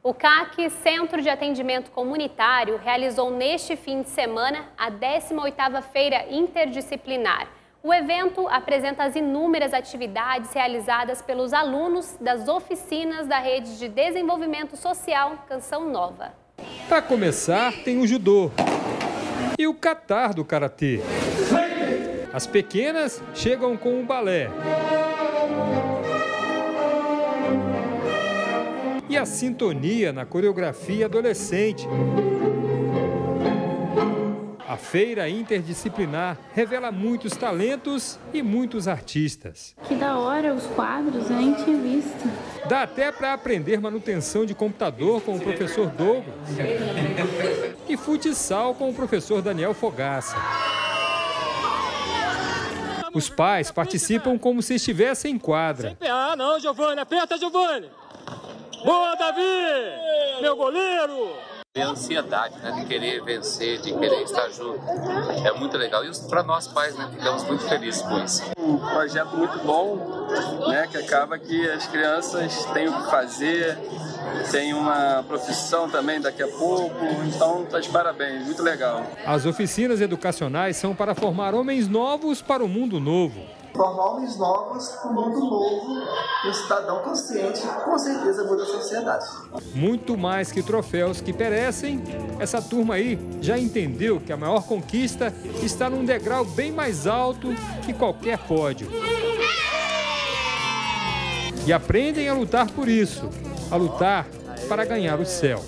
O CAC, Centro de Atendimento Comunitário, realizou neste fim de semana a 18ª Feira Interdisciplinar. O evento apresenta as inúmeras atividades realizadas pelos alunos das oficinas da Rede de Desenvolvimento Social Canção Nova. Para começar, tem o judô e o catar do karatê. As pequenas chegam com o balé. E a sintonia na coreografia adolescente. A feira interdisciplinar revela muitos talentos e muitos artistas. Que da hora os quadros, eu nem tinha visto. Dá até para aprender manutenção de computador com o professor Douglas. E futsal com o professor Daniel Fogaça. Os pais participam como se estivessem em quadra. Ah, não, Giovanni, aperta, Giovanni! Boa, Davi! Meu goleiro! a ansiedade né, de querer vencer, de querer estar junto. É muito legal. E para nós pais, né, ficamos muito felizes com isso. Um projeto muito bom, né, que acaba que as crianças têm o que fazer, tem uma profissão também daqui a pouco, então está de parabéns, muito legal. As oficinas educacionais são para formar homens novos para o mundo novo formar homens novos, um mundo novo, um cidadão consciente, com certeza muda a sociedade. Muito mais que troféus que perecem, essa turma aí já entendeu que a maior conquista está num degrau bem mais alto que qualquer pódio. E aprendem a lutar por isso, a lutar para ganhar o céu.